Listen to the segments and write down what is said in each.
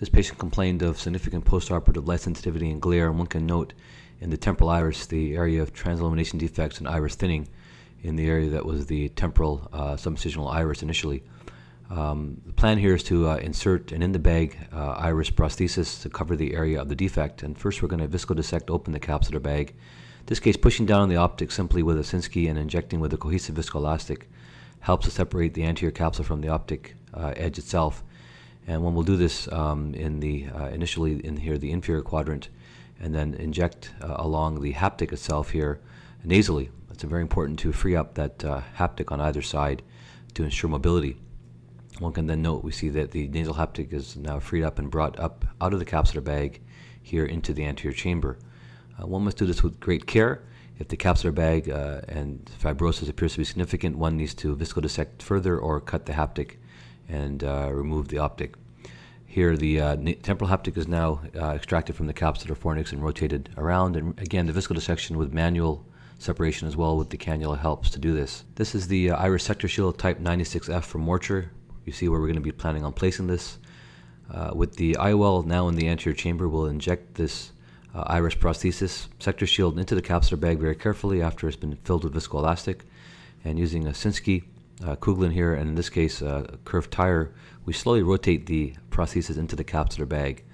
This patient complained of significant postoperative light sensitivity and glare, and one can note in the temporal iris the area of transillumination defects and iris thinning in the area that was the temporal uh, subincisional iris initially. Um, the plan here is to uh, insert an in the bag uh, iris prosthesis to cover the area of the defect. And first, we're going to viscodissect open the capsular bag. In this case, pushing down on the optic simply with a Sinskey and injecting with a cohesive viscoelastic helps to separate the anterior capsule from the optic uh, edge itself. And when we'll do this um, in the uh, initially in here the inferior quadrant, and then inject uh, along the haptic itself here nasally. It's very important to free up that uh, haptic on either side to ensure mobility. One can then note we see that the nasal haptic is now freed up and brought up out of the capsular bag here into the anterior chamber. Uh, one must do this with great care. If the capsular bag uh, and fibrosis appears to be significant, one needs to viscodissect further or cut the haptic and uh, remove the optic. Here, the uh, temporal haptic is now uh, extracted from the capsular fornix and rotated around. And again, the viscodissection with manual separation as well with the cannula helps to do this. This is the uh, iris sector shield type 96F from Morcher. You see where we're going to be planning on placing this. Uh, with the IOL now in the anterior chamber, we'll inject this uh, iris prosthesis sector shield into the capsular bag very carefully after it's been filled with viscoelastic. And using a Sinskey uh, Kuglen here, and in this case, a curved tire, we slowly rotate the prosthesis into the capsular bag.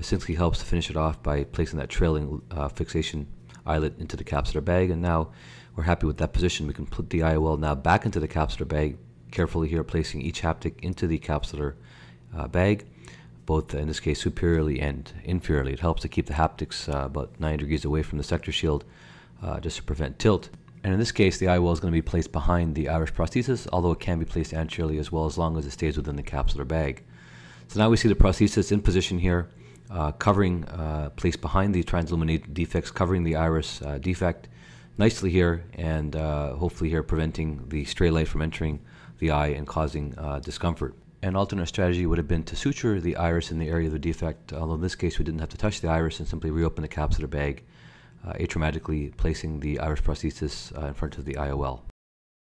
Sinskey helps to finish it off by placing that trailing uh, fixation eyelet into the capsular bag, and now we're happy with that position. We can put the IOL now back into the capsular bag, carefully here placing each haptic into the capsular uh, bag, both in this case superiorly and inferiorly. It helps to keep the haptics uh, about 9 degrees away from the sector shield uh, just to prevent tilt. And in this case, the IOL is going to be placed behind the iris prosthesis, although it can be placed anteriorly as well as long as it stays within the capsular bag. So now we see the prosthesis in position here uh, covering, uh, placed behind the transilluminated defects, covering the iris uh, defect nicely here, and uh, hopefully here preventing the stray light from entering the eye and causing uh, discomfort. An alternate strategy would have been to suture the iris in the area of the defect, although in this case we didn't have to touch the iris and simply reopen the capsular bag, Uh, atraumatically placing the iris prosthesis uh, in front of the IOL.